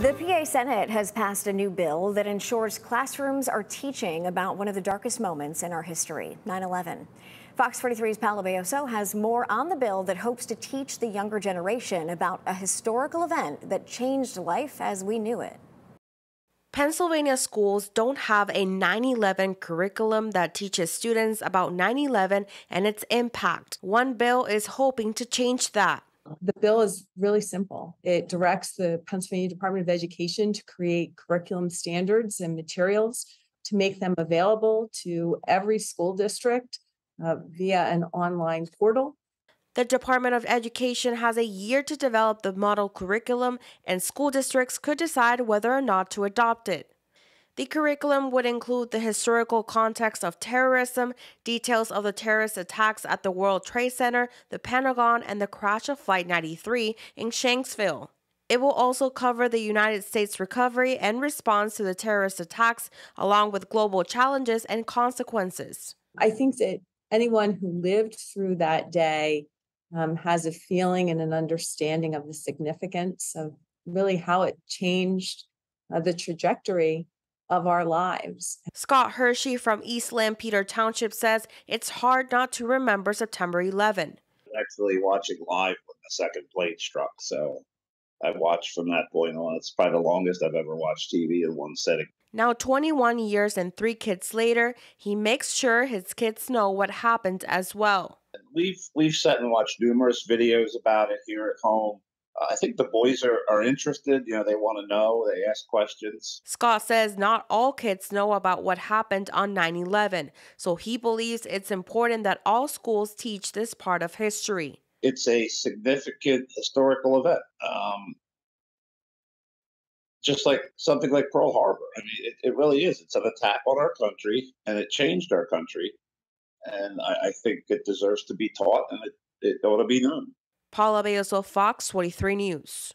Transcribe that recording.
The PA Senate has passed a new bill that ensures classrooms are teaching about one of the darkest moments in our history, 9 11. Fox 43's Paola Belloso has more on the bill that hopes to teach the younger generation about a historical event that changed life as we knew it. Pennsylvania schools don't have a 9 11 curriculum that teaches students about 9 11 and its impact. One bill is hoping to change that. The bill is really simple. It directs the Pennsylvania Department of Education to create curriculum standards and materials to make them available to every school district uh, via an online portal. The Department of Education has a year to develop the model curriculum, and school districts could decide whether or not to adopt it. The curriculum would include the historical context of terrorism, details of the terrorist attacks at the World Trade Center, the Pentagon, and the crash of Flight 93 in Shanksville. It will also cover the United States recovery and response to the terrorist attacks, along with global challenges and consequences. I think that anyone who lived through that day um, has a feeling and an understanding of the significance of really how it changed uh, the trajectory of our lives. Scott Hershey from East Lampeter Township says it's hard not to remember September 11. Actually, watching live when the second plane struck, so I watched from that point on. It's probably the longest I've ever watched TV in one setting. Now, 21 years and three kids later, he makes sure his kids know what happened as well. We've we've sat and watched numerous videos about it here at home. I think the boys are, are interested. You know, they want to know, they ask questions. Scott says not all kids know about what happened on 9 11, so he believes it's important that all schools teach this part of history. It's a significant historical event. Um, just like something like Pearl Harbor. I mean, it, it really is. It's an attack on our country, and it changed our country. And I, I think it deserves to be taught, and it, it ought to be known. Paola Belloso, Fox 43 News.